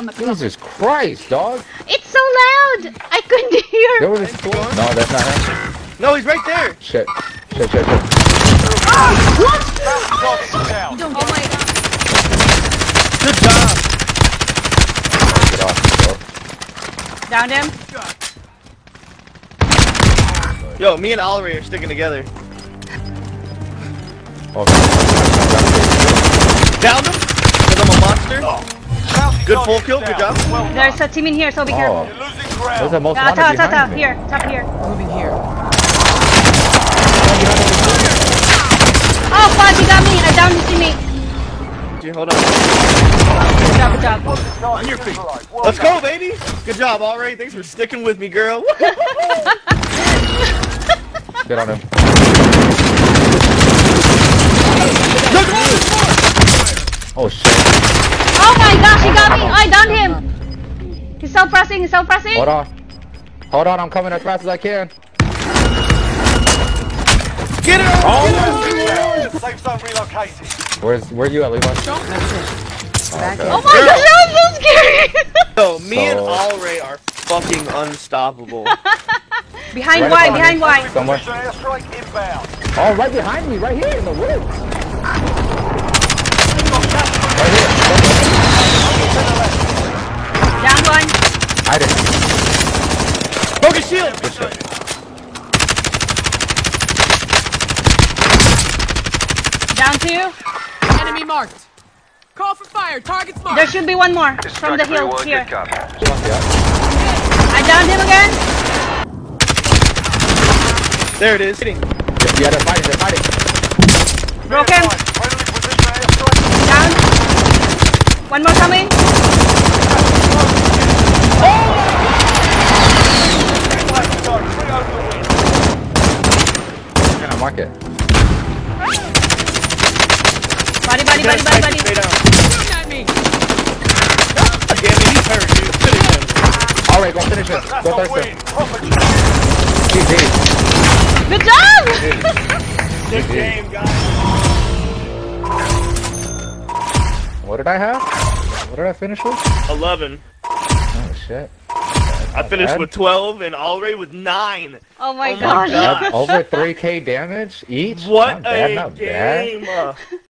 on the clock. Jesus Christ, dog. It's so loud! I couldn't hear! There was this No, that's not him. No, he's right there. Shit. Shit, shit, shit. You don't get my Good job. Get off, bro. Downed him. Yo, me and Oliver are sticking together. Oh, Downed him. Cause I'm a monster. Oh. Good full kill. Good job. There's a team in here, so be careful. oh. There's a most Uh, wanted top, top, top, behind me. here, top here. Moving here. Oh, fuck, he got me! I downed his teammate. Gee, Hold on. Good job, good job. On your feet. Let's go, baby. Good job, Ollery. Thanks for sticking with me, girl. Get on him. Oh shit. Oh my gosh, he got me! I downed him! He's so pressing, he's so pressing! Hold on. Hold on, I'm coming as fast as I can. Get it on. Oh. Safe zone relocated. Where's where you at, Levi? That's okay. Oh in. my gosh, that was so scary! Yo, me and So- Ollery are fucking unstoppable. behind Right Y, behind me. Y. Somewhere. Precision inbound. Oh, right behind me, right here in the woods. Right here. Down one. I didn't. Focus shield. Good shit. Down two. Enemy marked. Call for fire. Targets marked. There should be one more from the hill here. I downed him again. There it is. Hitting. Yeah, they're fighting, they're fighting. Broke him. Friendly precision airstrike. Down. One more coming. Let's go. Three over the win. Yeah, mark it. Body, body, body, body, body. Stay down. Shooting at me. Damn he's hurt, dude. Finish him. Alright, go finish it. Go a thirst win. him. Proper GG. Good job! Good game, guys. What did I have? What did I finish with? 11. Oh shit. I finished bad. with 12 and Ollery with 9. Oh my Oh my gosh. God. Over 3k damage each? What Not a bad. game.